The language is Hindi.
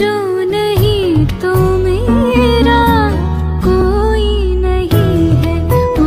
जो नहीं तो मेरा कोई नहीं है। ओ,